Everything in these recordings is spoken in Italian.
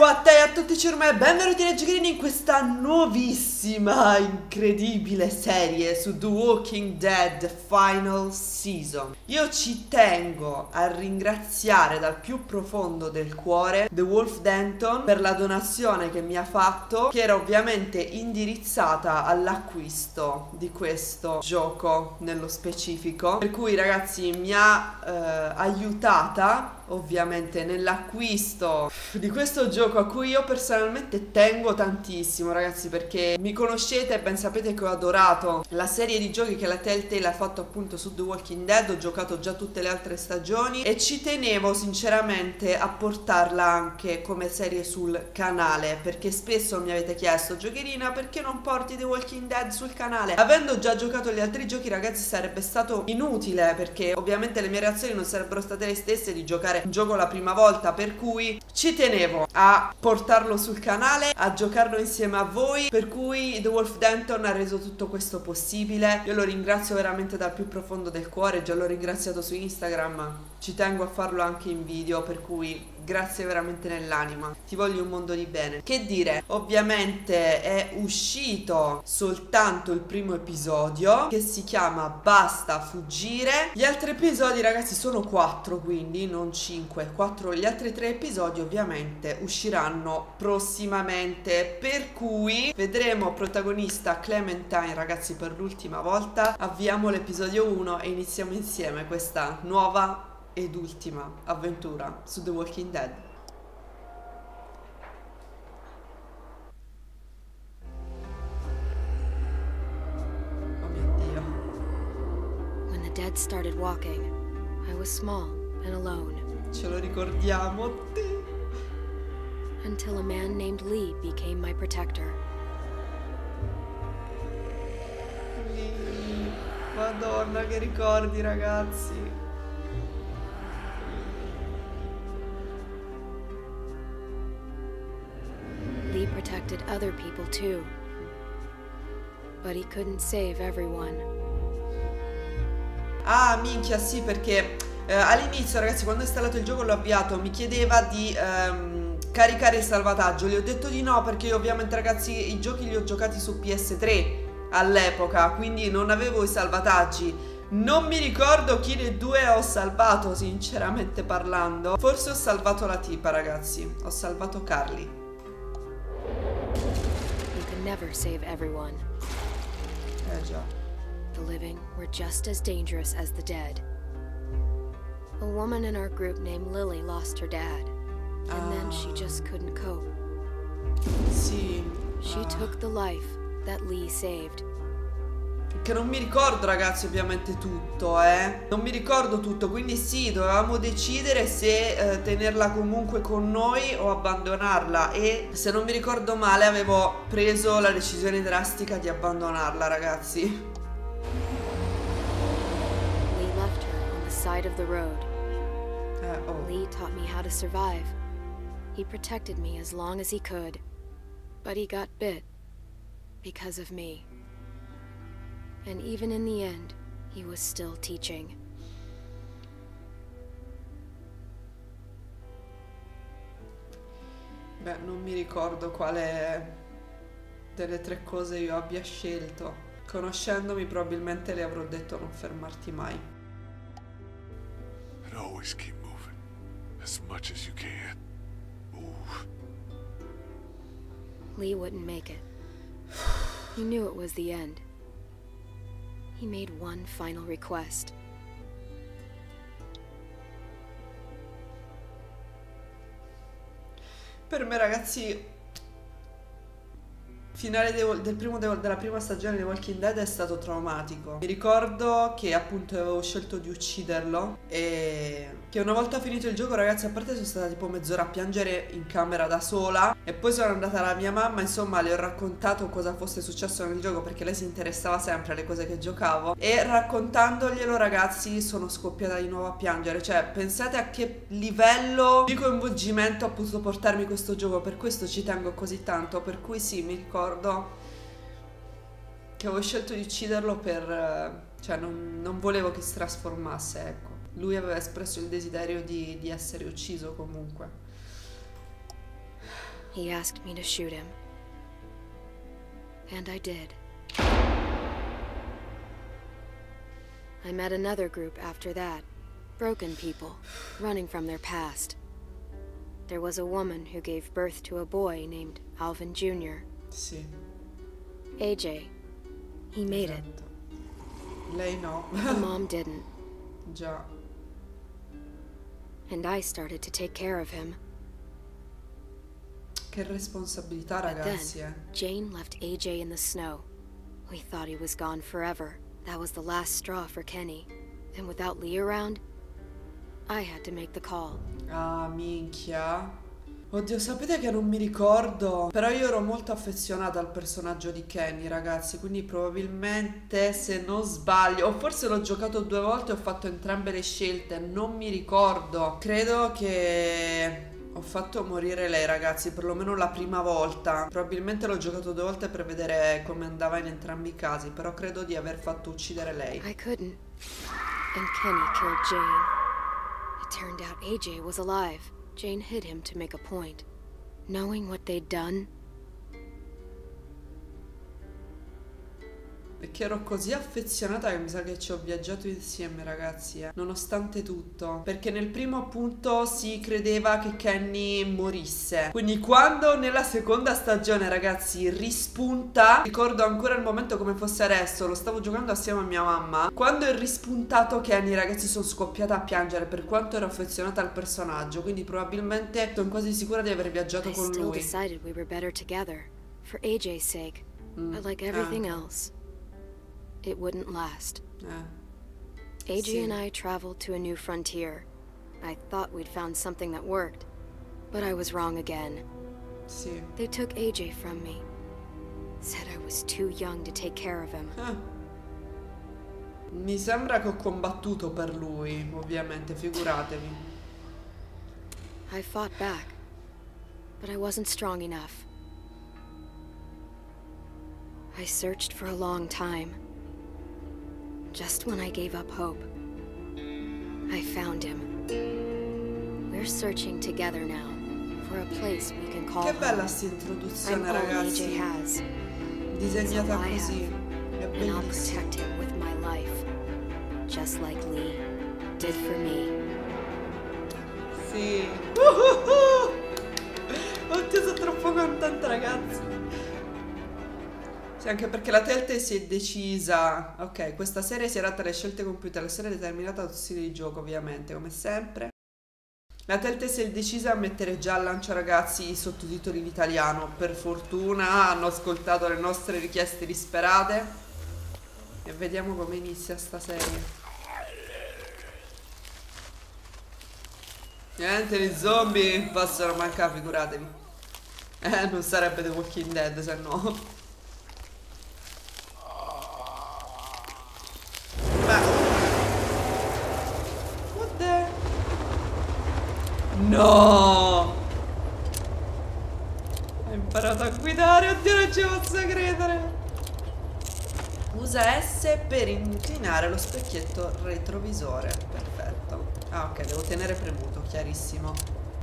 what a tutti ciurme, benvenuti nei giochini in questa nuovissima, incredibile serie su The Walking Dead Final Season. Io ci tengo a ringraziare dal più profondo del cuore The Wolf Denton per la donazione che mi ha fatto, che era ovviamente indirizzata all'acquisto di questo gioco nello specifico. Per cui ragazzi mi ha eh, aiutata ovviamente nell'acquisto di questo gioco a cui io personalmente tengo tantissimo ragazzi perché mi conoscete e ben sapete che ho adorato la serie di giochi che la Telltale ha fatto appunto su The Walking Dead. Ho giocato già tutte le altre stagioni e ci tenevo sinceramente a portarla anche come serie sul canale perché spesso mi avete chiesto giocherina perché non porti The Walking Dead sul canale? Avendo già giocato gli altri giochi ragazzi sarebbe stato inutile perché ovviamente le mie reazioni non sarebbero state le stesse di giocare un gioco la prima volta per cui ci tenevo a portarlo sul canale a giocarlo insieme a voi per cui The Wolf Denton ha reso tutto questo possibile. Io lo ringrazio veramente dal più profondo del cuore già l'ho ringraziato su Instagram ci tengo a farlo anche in video per cui grazie veramente nell'anima. Ti voglio un mondo di bene. Che dire? Ovviamente è uscito soltanto il primo episodio che si chiama basta fuggire. Gli altri episodi ragazzi sono quattro quindi non cinque. Quattro gli altri tre episodi ovviamente usciranno prossimamente. Per cui vedremo protagonista Clementine ragazzi per l'ultima volta. Avviamo l'episodio 1 e iniziamo insieme questa nuova ed ultima avventura su The Walking Dead. Oh mio Dio. When the dead started walking, I was small and alone Ce lo ricordiamo. until a man named Lee became my protector. Lì. Madonna che ricordi ragazzi. Protected other people too. But he couldn't save everyone. Ah, minchia, sì, perché eh, all'inizio, ragazzi, quando ho installato il gioco l'ho avviato, mi chiedeva di ehm, caricare il salvataggio. Gli ho detto di no, perché io ovviamente, ragazzi, i giochi li ho giocati su PS3 all'epoca, quindi non avevo i salvataggi. Non mi ricordo chi dei due ho salvato, sinceramente parlando. Forse ho salvato la tipa, ragazzi. Ho salvato Carly. Never save everyone. The living were just as dangerous as the dead. A woman in our group named Lily lost her dad, and then she just couldn't cope. Sì. She ah. took the life that Lee saved. Che non mi ricordo ragazzi ovviamente tutto, eh. Non mi ricordo tutto, quindi sì, dovevamo decidere se eh, tenerla comunque con noi o abbandonarla e se non mi ricordo male avevo preso la decisione drastica di abbandonarla ragazzi. Lee left her on the side of the road. Eh, oh. Lee taught me how to survive. He protected me as long as he could. But he got bit because of me. And even in the end, he was still teaching. Beh, non mi ricordo quale delle tre cose io abbia scelto. Conoscendomi probabilmente le avrò detto non fermarti mai. And always keep moving. As much as you can. Move. Lee wouldn't make it. He knew it was the end. He made one final request. Per me ragazzi finale de- del primo de- della prima stagione di Walking Dead è stato traumatico. Mi ricordo che appunto avevo scelto di ucciderlo e che una volta finito il gioco ragazzi a parte sono stata tipo mezz'ora a piangere in camera da sola e poi sono andata alla mia mamma insomma le ho raccontato cosa fosse successo nel gioco perché lei si interessava sempre alle cose che giocavo e raccontandoglielo ragazzi sono scoppiata di nuovo a piangere cioè pensate a che livello di coinvolgimento ha potuto portarmi questo gioco per questo ci tengo così tanto per cui sì mi ricordo che avevo scelto di ucciderlo per eh, cioè non, non volevo che si trasformasse ecco lui aveva espresso il desiderio di, di essere ucciso comunque He asked me to shoot him. And I did. I met another group after that. Broken people, running from their past. There was a woman who gave birth to a boy named Alvin Jr. Sì. AJ. He made it. esatto. Lei no. Mom didn't. Già. And I started to take care of him. Che responsabilità, ragazzi, eh. then, Jane left AJ in the snow. We thought he was gone forever. That was the last straw for Kenny. And without Lee around, I had to make the call. Ah, minchia. Oddio, sapete che non mi ricordo? Però io ero molto affezionata al personaggio di Kenny, ragazzi, quindi probabilmente se non sbaglio, o forse l'ho giocato due volte e ho fatto entrambe le scelte, non mi ricordo. Credo che ho fatto morire lei, ragazzi, perlomeno la prima volta. Probabilmente l'ho giocato due volte per vedere come andava in entrambi i casi, però credo di aver fatto uccidere lei. I couldn't. And Kenny killed Jane. It turned out AJ was alive. Jane hid him to make a point. Knowing what they'd done, Perché ero così affezionata che mi sa che ci ho viaggiato insieme, ragazzi, eh. nonostante tutto. Perché nel primo appunto si credeva che Kenny morisse. Quindi quando nella seconda stagione, ragazzi, rispunta, ricordo ancora il momento come fosse adesso, lo stavo giocando assieme a mia mamma. Quando è rispuntato Kenny, ragazzi, sono scoppiata a piangere per quanto ero affezionata al personaggio. Quindi probabilmente sono quasi sicura di aver viaggiato I con still lui. decided we were better together. For AJ's sake. Mm, But like everything anche. else, it wouldn't last. Eh. AJ and I traveled to a new frontier. I thought we'd found something that worked, but I was wrong again. Sì. They took AJ from me. Said I was too young to take care of him. Ah. Mi sembra che ho combattuto per lui, ovviamente, figuratevi. I fought back, but I wasn't strong enough. I searched for a long time. Just when I gave up hope, I found him. We're searching together now for a place we can call Che bella home. sta I'm introduzione, ragazzi. AJ has, Disegnata I così. È and I'll protect him with my life, just like Lee did for me. Sì. Uhuhu! Oddio, sono troppo contenta, ragazzi. Sì, anche perché la Telltale si è decisa. Ok, questa serie si adatta alle scelte compiute. La serie è determinata dallo stile di gioco, ovviamente, come sempre. La Telltale si è decisa a mettere già al lancio, ragazzi, i sottotitoli in italiano. Per fortuna hanno ascoltato le nostre richieste disperate. E vediamo come inizia sta serie. Niente, gli zombie possono mancare, figuratevi. Eh, non sarebbe The Walking Dead se no. Beh. What the? No! Hai imparato a guidare, oddio non ci posso credere. Usa S per inclinare lo specchietto retrovisore. Perfetto. Ah, ok, devo tenere premuto, chiarissimo.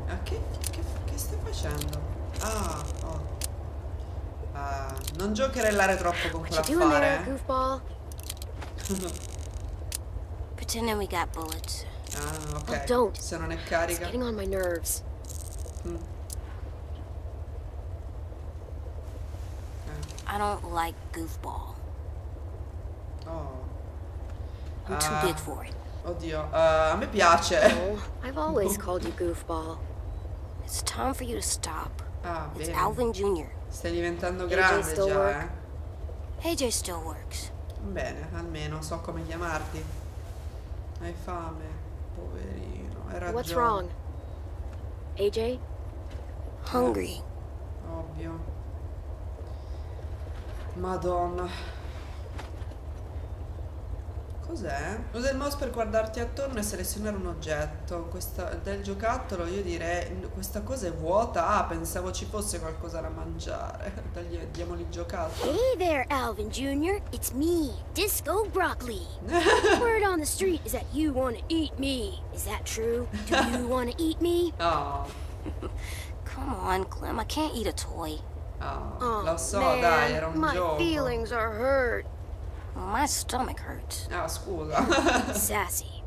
Ah, che, che, che stai facendo? Ah, oh. Ah, non giocherellare troppo con quell'affare. goofball? Pretending we got bullets. Ah, ok. Oh, don't. Se non è It's carica. getting on my nerves. Mm. I don't like goofball. Oh. I'm too Ah. big for it. Oddio, eh, a me piace. I've always called you goofball. It's time for you to stop. Ah, It's bene. Alvin Jr. Stai diventando AJ grande still già, work? eh. AJ still works. Bene, almeno so come chiamarti. Hai fame, poverino. Hai ragione. What's wrong? AJ? Hungry. Ovvio. Madonna. Cos'è? Usa il mouse per guardarti attorno e selezionare un oggetto. Questa, del giocattolo io direi questa cosa è vuota. Ah, pensavo ci fosse qualcosa da mangiare. Dagli, diamogli il giocattolo. Hey there, Alvin Jr. It's me, Disco Broccoli. Word on the street is that you want to eat me. Is that true? Do you want to eat me? Oh, Come on, Clem. I can't eat a toy. Oh, Oh, lo so, man, dai, era un my gioco. feelings are hurt. My stomach hurts. Ah, scusa. Sassy.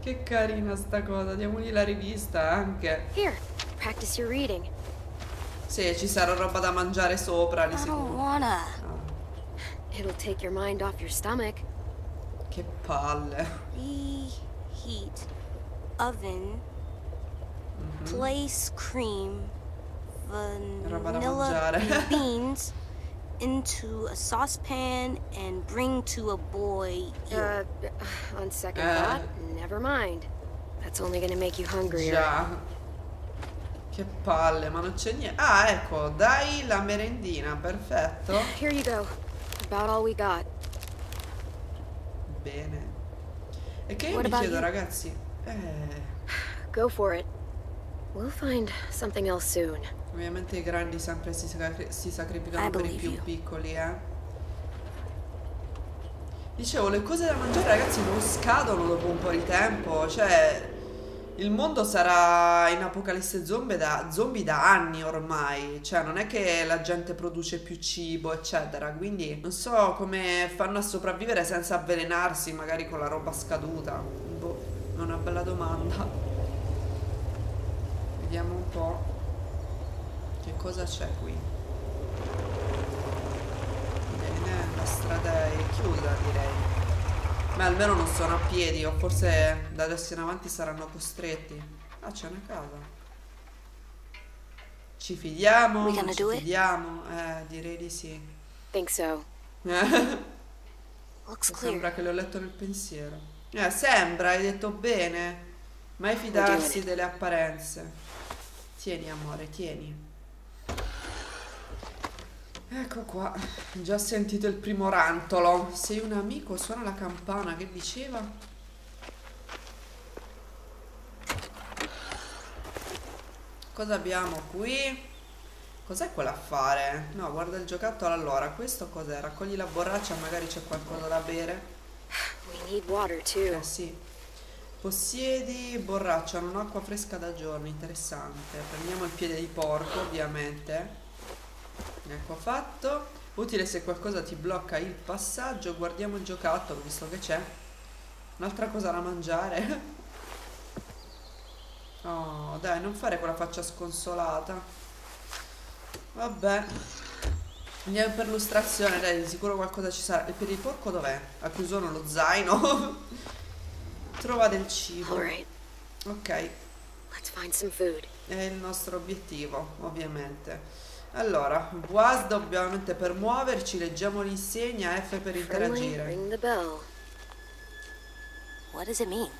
che carina sta cosa, diamogli la rivista anche. Here, practice your reading. Sì, ci sarà roba da mangiare sopra, di sicuro. wanna. It'll take your mind off your stomach. Che palle. Reheat. Oven. Place cream. Roba da Vanilla mangiare. beans into a saucepan and bring to a boil. Uh, on second Uh. thought, never mind. That's only gonna make you hungrier. Già. Che palle, ma non c'è niente. Ah, ecco, dai la merendina, perfetto. Here you go. About all we got. Bene. E che io What mi about chiedo, you? ragazzi, eh, Go for it. We'll find something else soon. Ovviamente i grandi sempre si, sacri- si sacrificano I per i più you. piccoli, eh. Dicevo, le cose da mangiare, ragazzi, non scadono dopo un po' di tempo. Cioè, il mondo sarà in apocalisse zombie da, zombie da anni ormai. Cioè, non è che la gente produce più cibo, eccetera. Quindi non so come fanno a sopravvivere senza avvelenarsi, magari con la roba scaduta. Boh, è una bella domanda. Vediamo un po' che cosa c'è qui. Bene, la strada è chiusa direi. Ma almeno non sono a piedi o forse da adesso in avanti saranno costretti. Ah, c'è una casa. Ci fidiamo? Ci fidiamo? Eh, direi di sì. Think so. Sembra che l'ho letto nel pensiero. Eh, sembra, hai detto bene. Mai fidarsi delle apparenze. Tieni, amore, tieni. Ecco qua. Già sentito il primo rantolo. Sei un amico, suona la campana. Che diceva? Cosa abbiamo qui? Cos'è quell'affare? No, guarda il giocattolo allora. Questo cos'è? Raccogli la borraccia, magari c'è qualcosa da bere. We need water too. Eh sì. Possiedi borraccia, non acqua fresca da giorni, interessante. Prendiamo il piede di porco, ovviamente. Ecco fatto. Utile se qualcosa ti blocca il passaggio. Guardiamo il giocattolo, visto che c'è. Un'altra cosa da mangiare. Oh, dai, non fare quella faccia sconsolata. Vabbè. Andiamo per illustrazione, dai, di sicuro qualcosa ci sarà. Il piede di porco dov'è? Ha chiuso nello zaino. Trova del cibo. Ok, è il nostro obiettivo, ovviamente. Allora, WASD ovviamente per muoverci, leggiamo l'insegna, F per Friendly, interagire. ring the bell. What does it mean?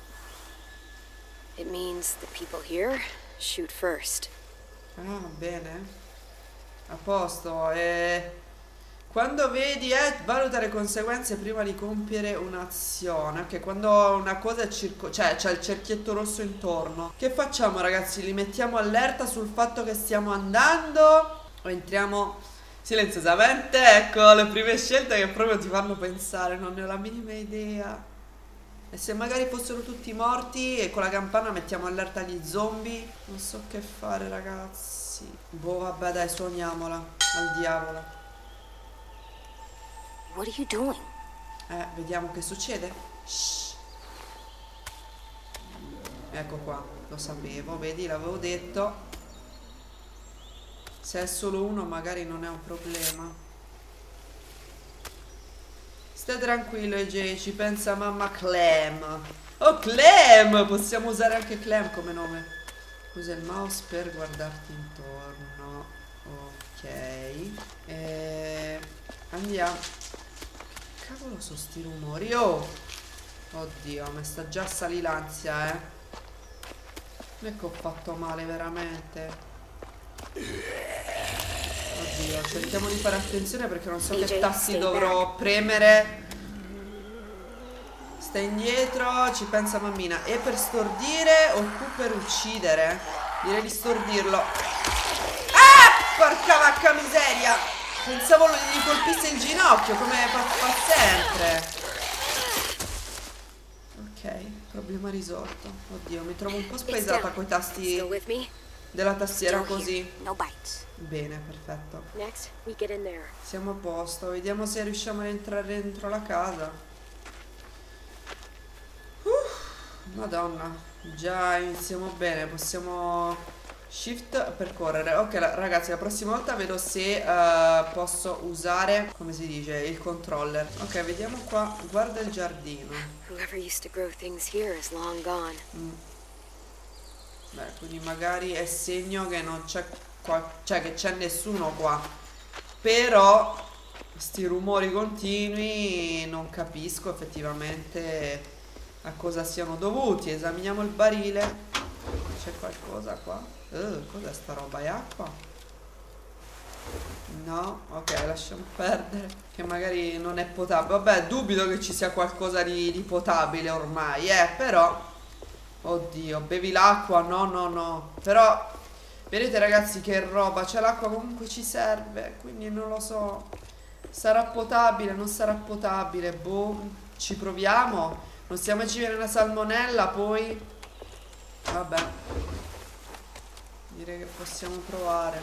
It means the people here shoot first. Ah, bene. A posto. E quando vedi, eh, valuta le conseguenze prima di compiere un'azione. Ok, quando una cosa è circo... cioè c'è il cerchietto rosso intorno. Che facciamo, ragazzi? Li mettiamo allerta sul fatto che stiamo andando? Entriamo silenziosamente? Ecco, le prime scelte che proprio ti fanno pensare. Non ne ho la minima idea. E se magari fossero tutti morti e con la campana mettiamo allerta gli zombie? Non so che fare, ragazzi. Boh, vabbè, dai, suoniamola. Al diavolo. What are you doing? Eh, vediamo che succede. Shh. Ecco qua, lo sapevo, vedi, l'avevo detto. Se è solo uno magari non è un problema. Stai tranquillo AJ, ci pensa mamma Clem. Oh Clem! Possiamo usare anche Clem come nome. Usa il mouse per guardarti intorno. Ok. E... Andiamo. Cavolo sono sti rumori. Oh! Oddio, mi sta già salire l'ansia, eh. Non è che ho fatto male veramente. Oddio, cerchiamo di fare attenzione perché non so che AJ, tasti stay dovrò premere. Stai indietro, ci pensa mammina. E per stordire o per uccidere? Direi di stordirlo. Ah! Porca vacca miseria! Pensavo gli colpisse il ginocchio come fa, fa sempre. Ok, problema risolto. Oddio, mi trovo un po' spaesata down. coi tasti? Della tastiera così. Bene, perfetto. Siamo a posto, vediamo se riusciamo a entrare dentro la casa. Uh, Madonna, già iniziamo bene, possiamo shift per correre. Ok ragazzi, la prossima volta vedo se eh, posso usare, come si dice, il controller. Ok, vediamo qua, guarda il giardino. Whoever used to grow things here is long gone. Beh, quindi magari è segno che non c'è qua, cioè che c'è nessuno qua. Però sti rumori continui non capisco effettivamente a cosa siano dovuti. Esaminiamo il barile. C'è qualcosa qua? Eh, cos'è sta roba? È acqua? No, ok, lasciamo perdere. Che magari non è potabile. Vabbè, dubito che ci sia qualcosa di, di potabile ormai, eh, però. Oddio, bevi l'acqua? No, no, no. Però, vedete ragazzi che roba, cioè l'acqua comunque ci serve, quindi non lo so. Sarà potabile, non sarà potabile, boh, ci proviamo. Non stiamo ci viene una salmonella, poi... Vabbè. Direi che possiamo provare.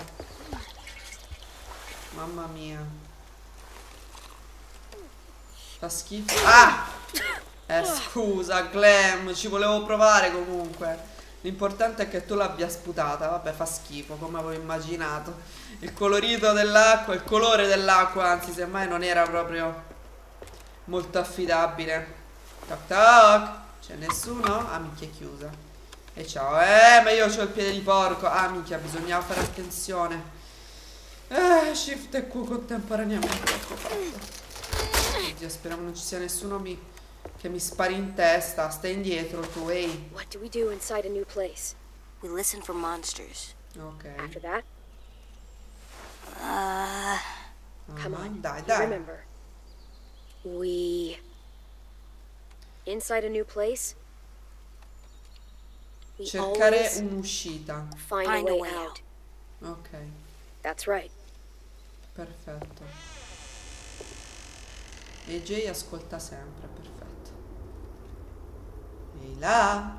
Mamma mia. Fa schifo. Ah! Eh, scusa, Glam, ci volevo provare comunque. L'importante è che tu l'abbia sputata. Vabbè, fa schifo, come avevo immaginato. Il colorito dell'acqua, il colore dell'acqua, anzi, semmai non era proprio molto affidabile. Toc toc. C'è nessuno? Ah, minchia, è chiusa. E ciao. Eh, ma io ho il piede di porco. Ah, minchia, bisognava fare attenzione. Eh, shift e Q contemporaneamente. Ecco fatto. Oddio, speriamo non ci sia nessuno mi- che mi spari in testa. Stai indietro tu, ehi. What do we do inside a new place? We listen for monsters. Ok. After that, Uh, come Ah, on. Dai, dai. Remember, we inside a new place. We Cercare always un'uscita. find, Find a way out. Ok, That's right. perfetto. E Jay ascolta sempre, perfetto. Ehi là.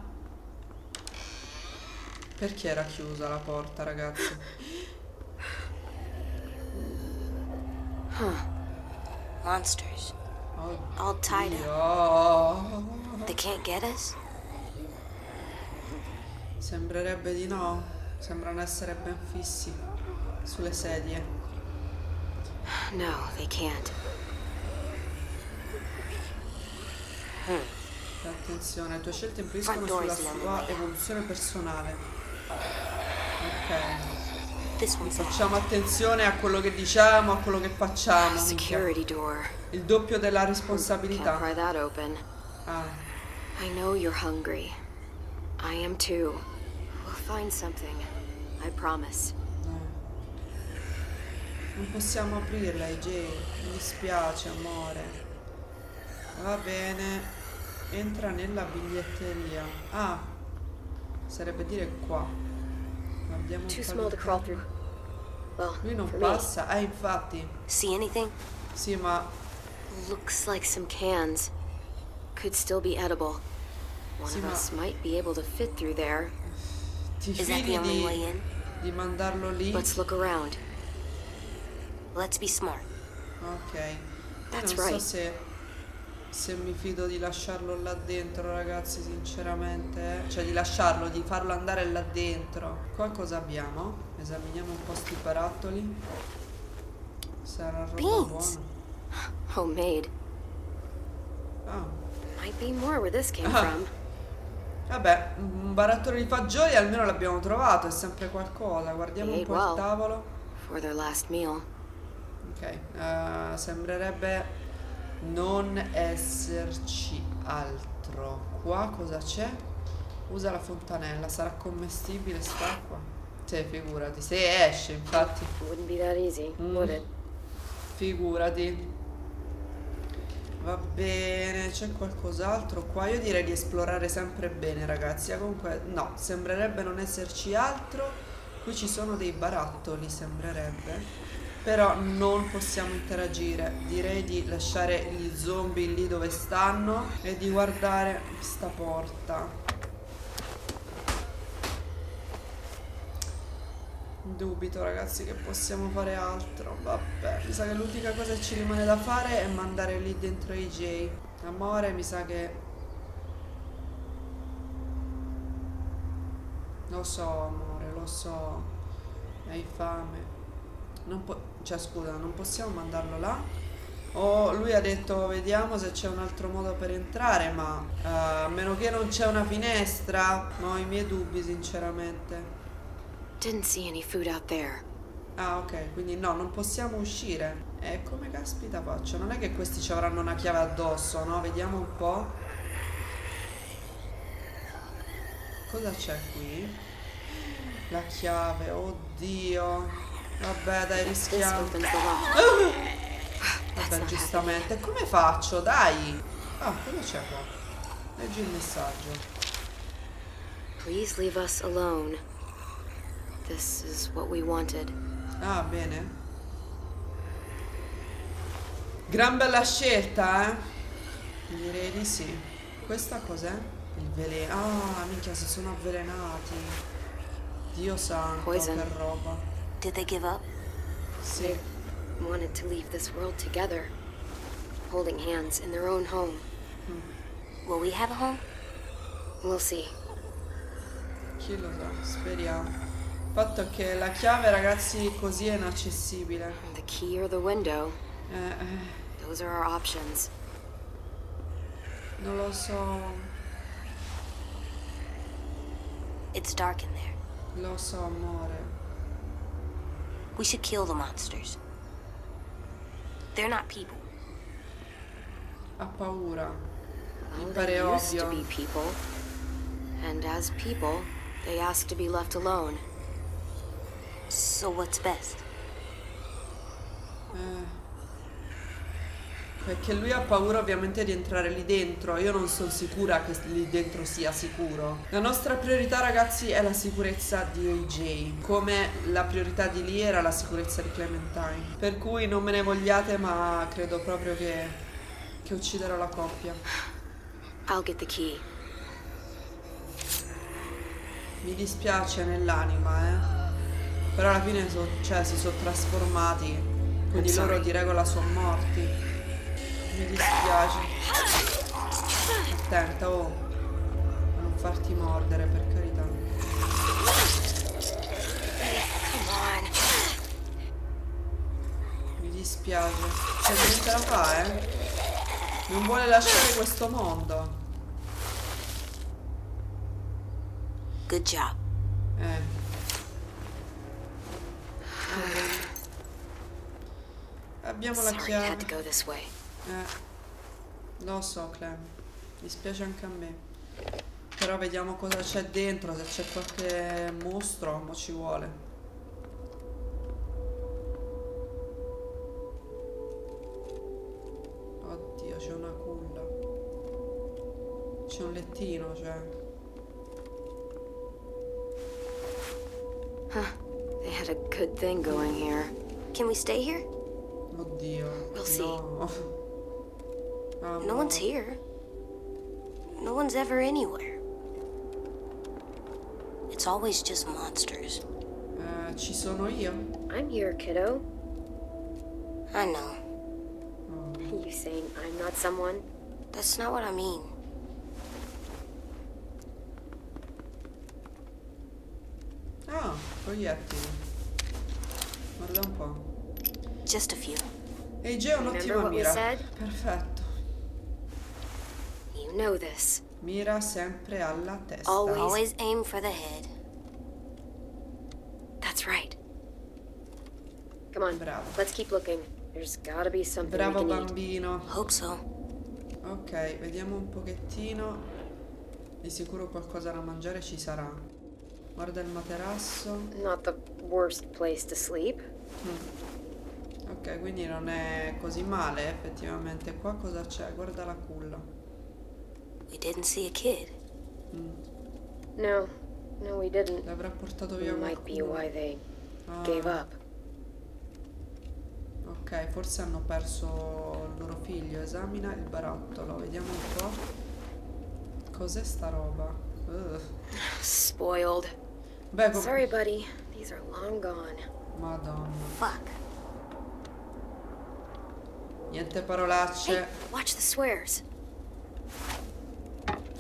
Perché era chiusa la porta, ragazzi? monsters. Oh, All tied up. They can't get us? Sembrerebbe di no. Sembrano essere ben fissi sulle sedie. No, they can't. Attenzione, le tue scelte influiscono sulla sua way. evoluzione personale. Ok. Facciamo attenzione a quello che diciamo, a quello che facciamo. Il doppio della responsabilità. Ah, I know you're hungry. I am too. We'll find something. I promise. no. Non possiamo aprirla, AJ. Mi dispiace, amore. Va bene. Entra nella biglietteria. Ah. Sarebbe dire qua. Abbiamo Too small to crawl through. Well, Lui non for me, passa. Eh, infatti. See anything? Sì, ma looks like some cans. Could still be edible. One Sì, of us might be able to fit through there. ti Is that the fidi only way di, in? di mandarlo lì? Let's look around. Let's be smart. Ok. That's non so right. se, se mi fido di lasciarlo là dentro, ragazzi, sinceramente. eh. Cioè di lasciarlo, di farlo andare là dentro. Qua cosa abbiamo? Esaminiamo un po' sti barattoli. Sarà roba Beans. buona. Homemade. Ah. Might be more where this came Ah. from. Vabbè, un barattolo di fagioli almeno l'abbiamo trovato, è sempre qualcosa. Guardiamo un po' il tavolo. For their last meal. Ok, eh, sembrerebbe non esserci altro. Qua cosa c'è? Usa la fontanella, sarà commestibile st'acqua? Sì, figurati, se esce infatti, Mm. figurati. Va bene, c'è qualcos'altro qua? Io direi di esplorare sempre bene ragazzi, comunque no, sembrerebbe non esserci altro. Qui ci sono dei barattoli, sembrerebbe. Però non possiamo interagire. Direi di lasciare gli zombie lì dove stanno e di guardare sta porta. Dubito ragazzi che possiamo fare altro. Vabbè, mi sa che l'unica cosa che ci rimane da fare è mandare lì dentro AJ. Amore, mi sa che... Lo so, amore, lo so. Hai fame. Non po- cioè, scusa, non possiamo mandarlo là? O lui ha detto vediamo se c'è un altro modo per entrare, ma eh, a meno che non c'è una finestra, ho i miei dubbi sinceramente. Didn't see any food out there. Ah, ok, quindi no, non possiamo uscire. E come caspita faccio? Non è che questi ci avranno una chiave addosso, no? Vediamo un po'. Cosa c'è qui? La chiave, oddio. Vabbè, dai, rischiamo. Vabbè, giustamente. Come faccio? Dai! Ah, cosa c'è qua? Leggi il messaggio. Please leave us alone. This is what we wanted. Ah, bene. Gran bella scelta, eh? Direi di sì. Questa cos'è? Il veleno. Ah, minchia, si sono avvelenati. Dio santo, Poison. che roba. Did they give up? Sì. Wanted to leave this world together, holding hands in their own home. Will we have a home? We'll see. Chi lo sa, speriamo. Il fatto è che la chiave, ragazzi, così è inaccessibile. The key or the window, Eh, eh, those are our options. non lo so. It's dark in there. Lo so, amore. We should kill the monsters. They're not people. Ha paura. Mi Well, pare they used to be people. And as people, they ask to be left alone. So what's best? Eh. Perché lui ha paura ovviamente di entrare lì dentro. Io non sono sicura che lì dentro sia sicuro. La nostra priorità, ragazzi, è la sicurezza di AJ. Come la priorità di lì era la sicurezza di Clementine. Per cui non me ne vogliate, ma credo proprio che, che ucciderò la coppia. I'll get the key. Mi dispiace nell'anima, eh. Però alla fine so- cioè, si sono trasformati. Quindi loro di regola sono morti. Mi dispiace. Attenta, oh. A non farti mordere, per carità. Mi dispiace. Cioè, non ce la fa, eh. Non vuole lasciare questo mondo. Good job. Eh. Abbiamo la chiave. Eh, lo so, Clem. Mi spiace anche a me. Però vediamo cosa c'è dentro, se c'è qualche mostro, mo ci vuole. Oddio, c'è una culla. C'è un lettino, cioè. They had a good thing going here. Can we stay here? Oddio. We'll see. No. Ah, No one's here. No one's ever anywhere. It's always just monsters. Eh, ci sono io? I'm here, kiddo. I know. You saying I'm not someone? That's not what I mean. Ah, proiettili. Guarda un po'. Just a few. AJ è Remember un'ottima what we mira. said? Perfetto. Know this. Mira sempre alla testa. Always. Always aim for the head. That's right. Come on, Bravo. let's keep looking. There's gotta be something Bravo bambino. Hope so. Ok, vediamo un pochettino. Di sicuro qualcosa da mangiare ci sarà. Guarda il materasso. Not the worst place to sleep. Ok, quindi non è così male effettivamente. Qua cosa c'è? Guarda la culla. We didn't see a kid. No, no, we didn't. L'avrà portato via Might be qualcuno. why they Ah, gave up. Ok, forse hanno perso il loro figlio. Esamina il barattolo. Vediamo un po'. Cos'è sta roba? Ugh. Spoiled. Beh, com- Sorry, buddy. These are long gone. Madonna. Fuck. Niente Hey, parolacce. watch the swears.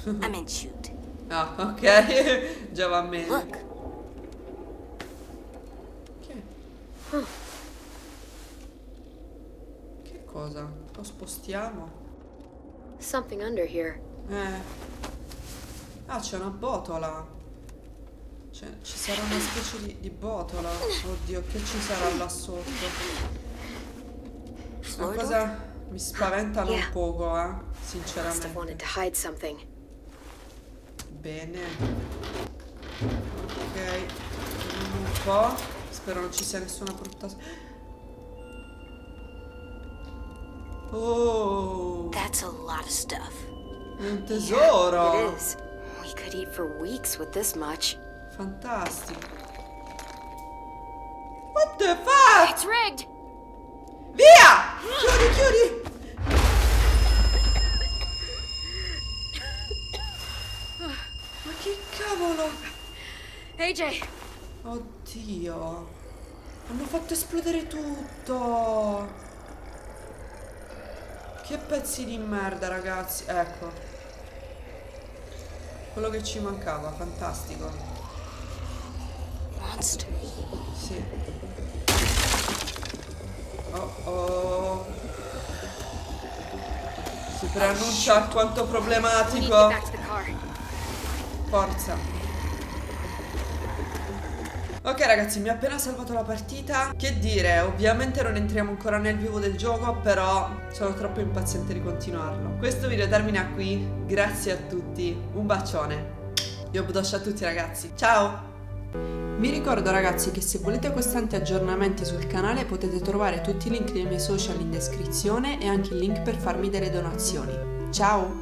I meant shoot. Ah, ok. Già va meglio. Look. Che? Che cosa? Lo spostiamo? Something under here. Eh. Ah, c'è una botola. Cioè, ci sarà una specie di, di botola. Oddio, che ci sarà là sotto? Door? cosa mi spaventa non Yeah. poco, eh. Sinceramente. wanted to hide something. Bene. Ok. Un po'. Spero non ci sia nessuna brutta... Oh! That's a lot of stuff. Un tesoro! It is. We could eat for weeks with this much. Fantastico. What the fuck? It's rigged! Via! Chiudi, chiudi! Cavolo? AJ! Oddio. Hanno fatto esplodere tutto. Che pezzi di merda, ragazzi. Ecco. Quello che ci mancava, fantastico. Monster. Sì. Oh oh. Si preannuncia alquanto We need to get problematico. Forza. Ok ragazzi, mi ha appena salvato la partita. Che dire, ovviamente non entriamo ancora nel vivo del gioco, però sono troppo impaziente di continuarlo. Questo video termina qui. Grazie a tutti. Un bacione. Io a tutti ragazzi. Ciao! Vi ricordo ragazzi che se volete costanti aggiornamenti sul canale potete trovare tutti i link dei miei social in descrizione e anche il link per farmi delle donazioni. Ciao!